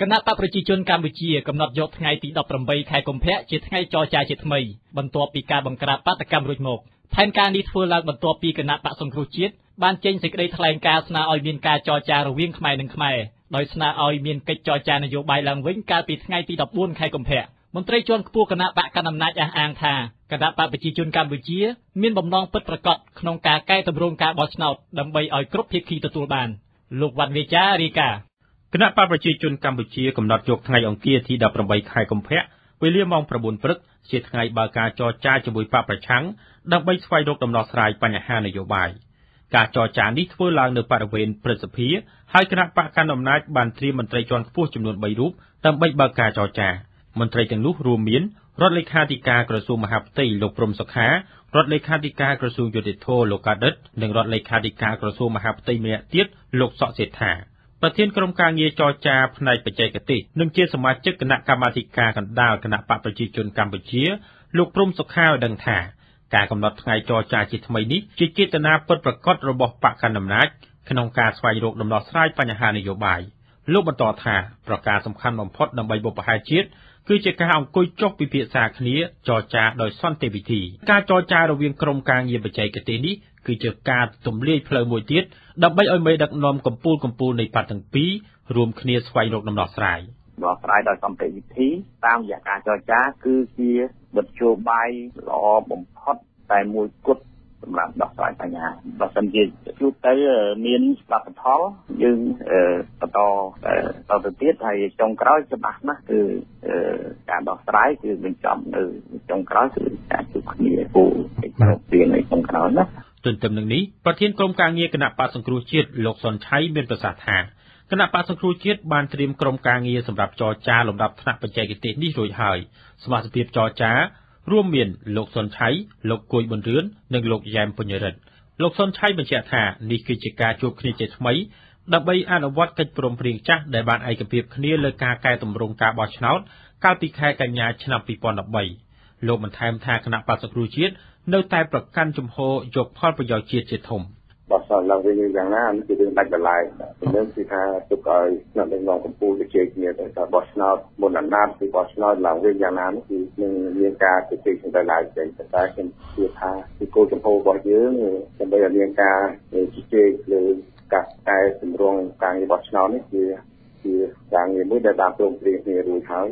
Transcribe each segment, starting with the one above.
គណៈបកប្រជាជនកម្ពុជាកំណត់យកថ្ងៃទី18ខែកុម្ភៈជាថ្ងៃចរចាជាថ្មីបន្ទាប់ពីការបង្ក្រាបបាតកម្មរួចមកផែនការនេះធ្វើឡើងបន្ទាប់ពីគណៈបកសង្គ្រោះជាតិបានចេញសេចក្តីថ្លែងការណ៍ស្នើឲ្យមានការចរចារវាងខ្មែរនិងខ្មែរដោយស្នើឲ្យមានកិច្ចចរចានយោបាយឡើងវិញកាលពីថ្ងៃទី14ខែកុម្ភៈមន្ត្រីជាន់ខ្ពស់គណៈបកកណ្ដាលអំណាចអះអាងថាគណៈបកប្រជាជនកម្ពុជាមានបំណងពិតប្រាកដក្នុងការកែតម្រង់ការបោះឆ្នោតដើម្បីឲ្យគ្រប់ភាគីទទួលបានលោកវ៉ាន់វេចារាយការណ៍ គណៈបកប្រជាជនកម្ពុជាកំណត់យកថ្ងៃអង្គារទី18ខែកុម្ភៈវេលាម៉ោង9ព្រឹកជាថ្ងៃបើកការចរចាជាមួយបកប្រឆាំងដើម្បីស្វែងរកដំណោះស្រាយបញ្ហានយោបាយការចរចានេះធ្វើឡើងនៅបរិវេណព្រឹទ្ធសភាហើយគណៈបកកណ្ដាលអំណាចបានត្រៀមមន្ត្រីជាន់ខ្ពស់ចំនួន3រូបដើម្បីបើកការចរចាមន្ត្រីទាំងនោះរួមមានរដ្ឋលេខាធិការក្រសួងមហាផ្ទៃលោកព្រំសុខារដ្ឋលេខាធិការក្រសួងយុតិធធលោកកាដិត និងរដ្ឋលេខាធិការក្រសួងមហាផ្ទៃម្នាក់ទៀតលោកសុកសេដ្ឋា ប្រធានក្រុមការងារចរចាផ្នែកបច្ចេកទេសនិងជាសមាជិកគណៈកម្មាធិការកណ្ដាលគណៈបកប្រជាជនកម្ពុជា លោកព្រំសុខាឲ្យដឹងថាការកំណត់ថ្ងៃចរចាជាថ្មីនេះជាចេតនាពិតប្រាកដរបស់បកកណ្ដាលអំណាចក្នុងការស្វែងរកដំណោះស្រាយបញ្ហានយោបាយលោកបន្តថាប្រការសំខាន់បំផុតដើម្បីបុព្វហេតុជាតិគឺជាការអង្គុយចុះពិភាក្សាគ្នាចរចាដោយសន្តិវិធីការចរចារវាងក្រុមការងារបច្ចេកទេសនេះ គឺជាការទម្លាយផ្លូវមួយទៀតដើម្បីឲ្យមេដឹកនាំកម្ពុជាកម្ពុជានៃបកទាំងពីររួមគ្នាស្វែងរកដំណោះស្រាយដោះស្រាយដោយសន្តិវិធីតាមរយៈការចរចាគឺជាវិទ្យោបាយល្អបំផុតតែមួយគត់សម្រាប់ដោះស្រាយបញ្ហាបើសិនជាជួបទៅមានស្ដាប់ផលយើងបន្តតទៅទៀតហើយចុងក្រោយច្បាស់ណាស់គឺការដោះស្រាយគឺបញ្ចប់នៅចុងក្រោយគឺការជួបគ្នាគូឯកភាពនៅចុងក្រោយណា ទន្ទឹមនឹងនេះប្រធានក្រុមការងារគណៈបកសង្គ្រោះជាតិលោកសុនឆៃមានប្រសាសន៍ថាគណៈបកសង្គ្រោះជាតិបានត្រៀមក្រុមការងារសម្រាប់ចរចាលំដាប់ថ្នាក់បច្ចេកទេសនេះរួចហើយសមាជិកភាពចរចារួមមានលោកសុនឆៃលោកគួយប៊ុនរឿននិងលោកយ៉ែមពុញរិទ្ធលោកសុនឆៃបញ្ជាក់ថានេះគឺជាការជួបគ្នាជាថ្មីដើម្បីអនុវត្តកិច្ចព្រមព្រៀងចាស់ដែលបានឯកភាពគ្នាលើការកែតម្រង់ការបោះឆ្នោតកាលពីខែកញ្ញាឆ្នាំ2013លោកបន្ថែមថាគណៈបក្សសង្គ្រោះជាតិ នៅតែប្រកាន់ជំហរយកផលប្រយោជន៍ជាតិជាធំ។បោះឆ្នោតឡើងវិញយ៉ាងណានេះជារឿងដាច់ដライព្រោះគឺថាទុកឲ្យស្នាក់ដឹកនាំកម្ពុជាជជែកគ្នាទៅថាបោះឆ្នោតមុនអាណត្តិគឺបោះឆ្នោតឡើងវិញយ៉ាងណានេះគឺនឹងមានការជជែកគ្នាឡើងចេញតែខ្ញុំជឿថាគឺគោលចំហរបស់យើងដើម្បីឲ្យមានការជជែកលើការតែសម្រងការងារបោះឆ្នោតនេះគឺជាការងារមួយដែលបានព្រមព្រៀងគ្នារួចហើយ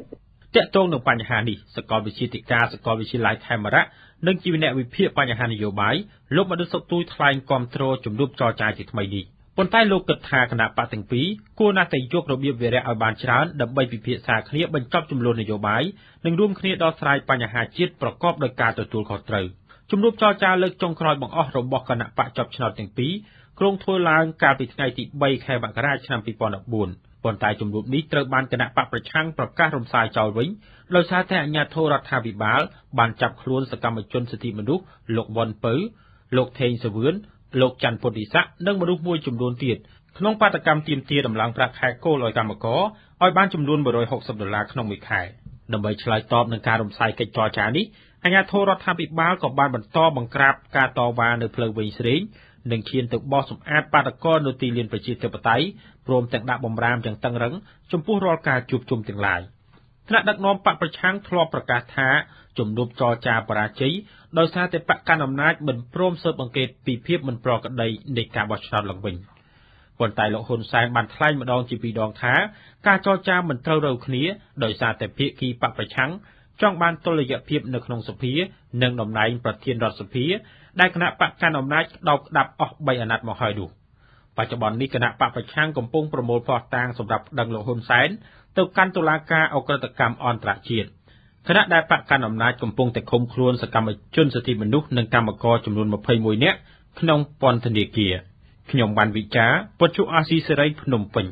តកតងនឹងបញ្ហានេះសកលវិទ្យាធិការសកលវិទ្យាល័យខេមរៈនិងជាអ្នកវិភាគបញ្ហានយោបាយលោកមឌុសុកទូចថ្លែងគាំទ្រជំនួបចរចាជាថ្មីនេះប៉ុន្តែលោកគិតថាគណៈបកទាំងពីរគួរណាស់តែយករបៀបវារៈឲ្យបានច្រើនដើម្បីពិភាក្សាគ្នាបញ្ចប់ចំនួននយោបាយនិងរួមគ្នាដោះស្រាយបញ្ហាជាតិប្រកបដោយការទទួលខុសត្រូវជំនួបចរចាលើកចុងក្រោយបង្អស់របស់គណៈបកចប់ឆ្នោតទាំងពីរគ្រោងធ្វើឡើងកាលពីថ្ងៃទី3ខែមករាឆ្នាំ2014 ប៉ុន្តែជំនួបនេះត្រូវបានគណៈបកប្រឆាំងប្រកាសរំសាយចោលវិញដោយសារតែអាជ្ញាធររដ្ឋាភិបាលបានចាប់ខ្លួនសកម្មជនសិទ្ធិមនុស្សលោកវ៉ុនពៅ លោកថេងសវឿនលោកច័ន្ទពុទ្ធិស័កនិងមនុស្សមួយចំនួនទៀតក្នុងបាតកម្មទាមទារដំឡើងប្រាក់ខែគោលឲ្យកម្មករឲ្យបានចំនួន160ដុល្លារក្នុងមួយខែ ដើម្បីឆ្លើយតបនឹងការរំសាយកិច្ចចរចានេះអាជ្ញាធររដ្ឋាភិបាលក៏បានបន្តបង្ក្រាបការតវ៉ានៅផ្លូវវែងស្រេងនិងឈានទៅបោះសម្អាតបាតកោនៅទីលានប្រជាធិបតេយ្យព្រមទាំងដាក់បំរាមយ៉ាងតឹងរឹងចំពោះរាល់ការជួបជុំទាំងឡាយថ្នាក់ដឹកនាំបកប្រឆាំងធ្លាប់ប្រកាសថាជំនួបចរចាបរាជ័យដោយសារតែបកកណ្ដាលអំណាចមិនព្រមស៊ើបអង្កេតពីភាពមិនប្រក្រតីនៃការបោះឆ្នោតឡើងវិញ ប៉ុន្តែលោកហ៊ុនសែនបានថ្លែងម្ដងជាពីរដងថាការចរចាមិនត្រូវរូវគ្នាដោយសារតែភាគីបកប្រឆាំងចង់បានតុល្យភាពនៅក្នុងសភា និងតំណែងប្រធានរដ្ឋសភា ដែលគណៈបកកណ្ដាលអំណាចក្តោបក្តាប់អស់3អាណត្តិមកហើយនោះបច្ចុប្បន្ននេះគណៈបកប្រឆាំងកំពុងប្រមូលភស្តុតាងសម្រាប់ប្តឹងលោកហ៊ុនសែនទៅកាន់តុលាការអក្រិតកម្មអន្តរជាតិខណៈដែលបកកណ្ដាលអំណាចកំពុងតែឃុំខ្លួនសកម្មជនសិទ្ធិមនុស្សនិងកម្មករចំនួន21នាក់ក្នុងពន្ធនាគារ ខ្ញុំបានវិចារពុទ្ធអាស៊ីសេរីភ្នំពេញ